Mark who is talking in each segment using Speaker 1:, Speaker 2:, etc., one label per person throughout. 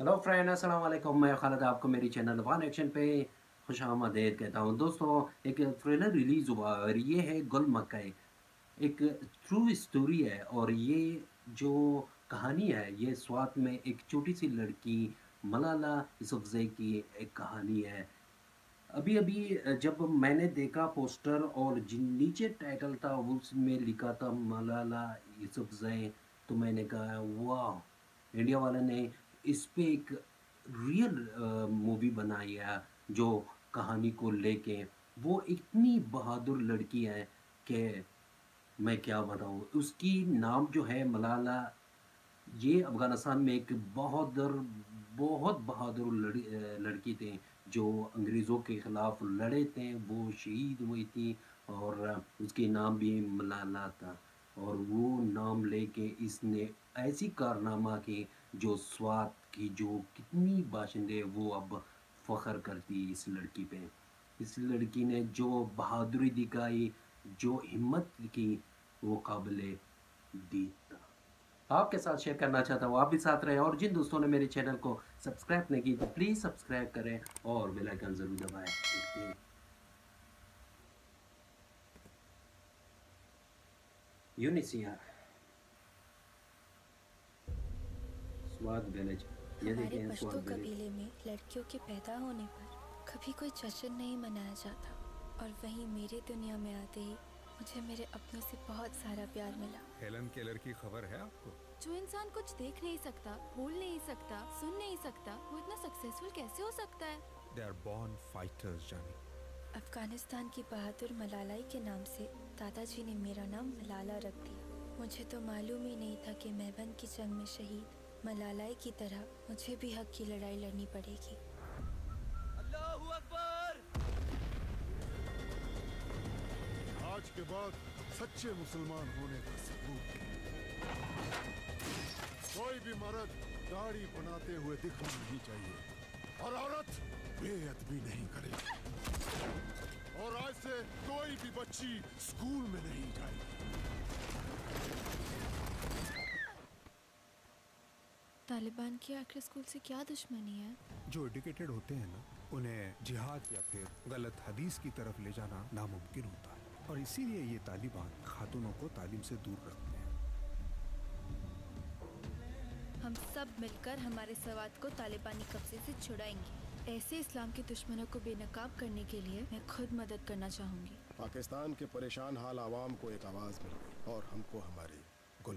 Speaker 1: Hello friend السلام علیکم میں خالد آپ کو میری چینل ون ایکشن پہ خوش آمدید کہتا ہوں۔ دوستو، ایک تھریلر ریلیز ہوا اور یہ ہے گل مکئی ایک ٹرو اسٹوری ہے اور یہ جو کہانی ہے، یہ سوات میں ایک چھوٹی سی لڑکی ملالا اسفزے کی ایک کہانی ہے۔ ابھی ابھی جب میں نے دیکھا پوسٹر اور جن نیچے ٹائٹل تھا، اس میں لکھا تھا ملالا اسفزے تو میں نے کہا، واہ! انڈیا والے نے اس پہ ایک ریئل مووی بنائی ہے، جو کہانی کو لے کے وہ اتنی بہادر لڑکی ہے کہ میں کیا بتاؤں؟ اس کی نام جو ہے ملالا یہ افغانستان میں ایک بہادر، بہت بہادر لڑکی تھے جو انگریزوں کے خلاف لڑے تھے وہ شہید ہوئی تھی اور اس کے نام بھی ملالا تھا اور وہ نام لے کے اس نے ایسی کارنامہ کی جو سوات کی جو کتنی باشندے وہ اب فخر کرتی اس لڑکی پہ۔ اس لڑکی نے جو بہادری دکھائی، جو ہمت کی وہ قابل دید تھا آپ کے ساتھ شیئر کرنا چاہتا ہوں، آپ بھی ساتھ رہیں۔ اور جن دوستوں نے میرے چینل کو سبسکرائب نہیں کی تو پلیز سبسکرائب کریں اور بیل آئیکن ضرور دبائیں۔ یونیسیار ہمارے پشتو قبیلے
Speaker 2: میں لڑکیوں کے پیدا ہونے پر کبھی کوئی جشن نہیں منایا جاتا۔ اور وہیں میرے دنیا میں آتے ہی مجھے میرے اپنوں سے بہت سارا پیار ملا۔
Speaker 3: ہیلن کیلر کی خبر ہے آپ کو؟
Speaker 2: جو انسان کچھ دیکھ نہیں سکتا بھول نہیں سکتا سن نہیں سکتا وہ اتنا سکسیسفل کیسے ہو سکتا ہے؟
Speaker 3: They are born fighters, Johnny.
Speaker 2: Afghanistan کی بہادر ملالائی کے نام سے دادا جی نے میرا نام ملالا رکھ دیا۔ مجھے تو معلوم ہی نہیں تھا کہ میبن کی جنگ میں شہید ملالائی کی طرح مجھے بھی حق کی لڑائی لڑنی پڑے گی۔ اللہ اکبر!
Speaker 4: آج کے بعد سچے مسلمان ہونے کا ثبوت۔ کوئی بھی مرد داڑھی بناتے ہوئے دکھنا نہیں چاہیے۔ اور عورت بے ادبی نہیں کرے۔ اور آج سے کوئی بھی بچی اسکول میں نہیں جائے گی۔
Speaker 2: طالبان کی آخر اسکول سے کیا دشمنی ہے؟
Speaker 3: جو ایڈیکیٹڈ ہوتے ہیں نا انہیں جہاد یا پھر غلط حدیث کی طرف لے جانا ناممکن ہوتا ہے۔ اور اسی لیے یہ طالبان خاتونوں کو تعلیم سے دور رکھتے ہیں۔
Speaker 2: ہم سب مل کر ہمارے سوات کو طالبانی قبضے سے چھڑائیں گے۔ ایسے اسلام کے دشمنوں کو بے نقاب کرنے کے لیے میں خود مدد کرنا چاہوں گی۔
Speaker 5: پاکستان کے پریشان حال عوام کو ایک آواز مل گئی اور ہم کو ہمارے گل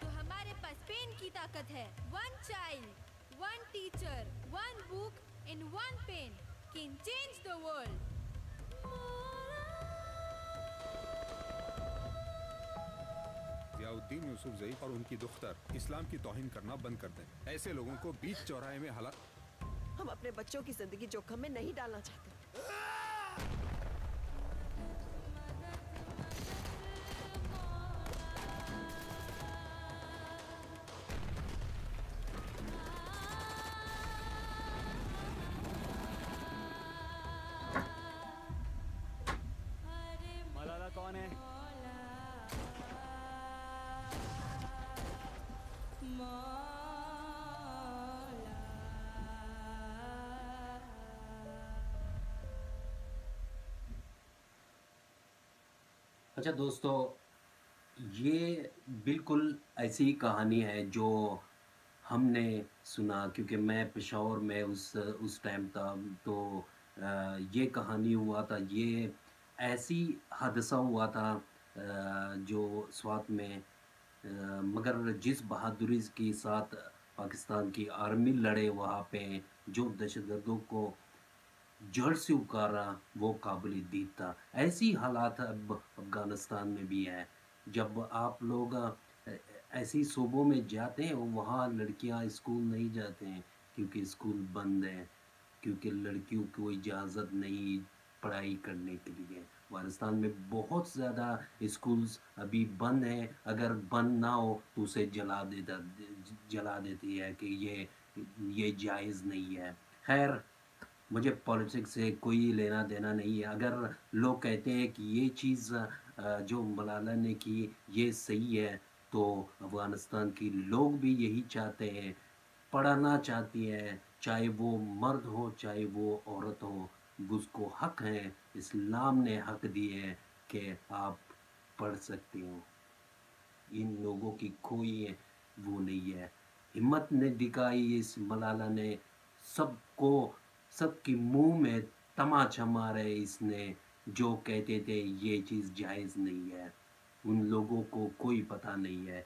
Speaker 6: تو ہمارے پاس پین کی طاقت ہے۔ Child one teacher one book in one pen can change the world
Speaker 3: Zia Yousafzai اور ان کی دختر۔ اسلام کی توہین کرنا بند کر دیں۔ ایسے لوگوں کو بیچ چوراہے میں ہلاک
Speaker 7: ہم اپنے بچوں کی زندگی جوخم میں نہیں ڈالنا چاہتے۔
Speaker 1: اچھا دوستو، یہ بالکل ایسی کہانی ہے جو ہم نے سنا، کیونکہ میں پشاور میں اس اس ٹائم تھا۔ تو یہ کہانی ہوا تھا، یہ ایسی حادثہ ہوا تھا جو سوات میں مگر جس بہادری کے ساتھ پاکستان کی آرمی لڑے وہاں پہ، جو دہشت گردوں کو جڑ سے اکارا وہ قابل دید تھا۔ ایسی حالات اب افغانستان میں بھی ہیں۔ جب آپ لوگ ایسی صوبوں میں جاتے ہیں، وہاں لڑکیاں اسکول نہیں جاتے ہیں کیونکہ اسکول بند ہیں، کیونکہ لڑکیوں کو اجازت نہیں پڑھائی کرنے کے لیے۔ افغانستان میں بہت زیادہ اسکولز ابھی بند ہیں۔ اگر بند نہ ہو تو اسے جلا دیتا، جلا دیتی ہے کہ یہ یہ جائز نہیں ہے۔ خیر مجھے پالیٹکس سے کوئی لینا دینا نہیں ہے۔ اگر لوگ کہتے ہیں کہ یہ چیز جو ملالہ نے کی، یہ صحیح ہے، تو افغانستان کی لوگ بھی یہی چاہتے ہیں، پڑھانا چاہتی ہیں، چاہے وہ مرد ہو، چاہے وہ عورت ہو۔ اس کو حق ہے، اسلام نے حق دی ہے کہ آپ پڑھ سکتے ہو۔ ان لوگوں کی کوئی وہ نہیں ہے۔ ہمت نے دکھائی اس ملالہ نے۔ سب کو سب کی منہ میں تماچا مارے اس نے جو کہتے تھے یہ چیز جائز نہیں ہے، ان لوگوں کو کوئی پتہ نہیں ہے۔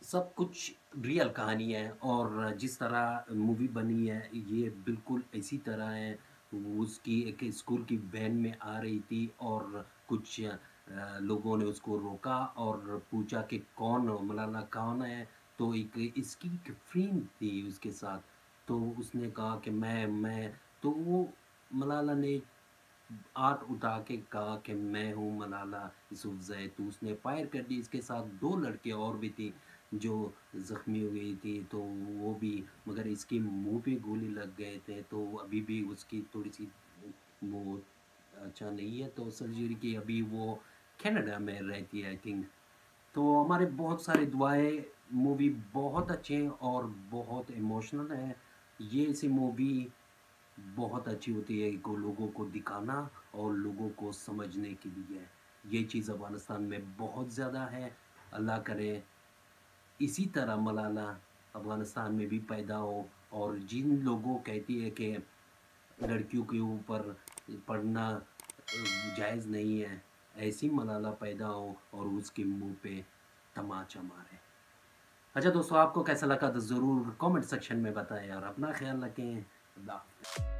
Speaker 1: سب کچھ ریئل کہانی ہے اور جس طرح مووی بنی ہے، یہ بالکل اسی طرح ہے۔ اس کی ایک اسکول کی وین میں آ رہی تھی اور کچھ لوگوں نے اس کو روکا اور پوچھا کہ کون، ملانا کون ہے؟ تو ایک اس کی ایک فرینڈ تھی اس کے ساتھ۔ تو اس نے کہا کہ میں میں تو وہ ملالہ نے آٹھ اٹھا کے کہا کہ میں ہوں ملالہ یوسف زید تو اس نے فائر کر دی۔ اس کے ساتھ دو لڑکے اور بھی تھی جو زخمی ہو گئی تھی تو وہ بھی مگر اس کی منہ پہ گولی لگ گئے تھے۔ تو ابھی بھی اس کی تھوڑی سی وہ اچھا نہیں ہے۔ تو سرجری کی ابھی وہ کینیڈا میں رہتی ہے آئی تھنک تو ہمارے بہت سارے دعائیں مووی بہت اچھے ہیں اور بہت ایموشنل ہیں۔ یہ ایسی مووی بہت اچھی ہوتی ہے کہ لوگوں کو دکھانا اور لوگوں کو سمجھنے کے لیے۔ یہ چیز افغانستان میں بہت زیادہ ہے۔ اللہ کرے اسی طرح ملالہ افغانستان میں بھی پیدا ہو اور جن لوگوں کہتی ہے کہ لڑکیوں کے اوپر پڑھنا جائز نہیں ہے، ایسی ملالہ پیدا ہو اور اس کے منہ پہ تماچا مارے۔ اچھا دوستو، آپ کو کیسا لگا؟ تو ضرور کومنٹ سیکشن میں بتائیں اور اپنا خیال رکھیں۔ اللہ حافظ۔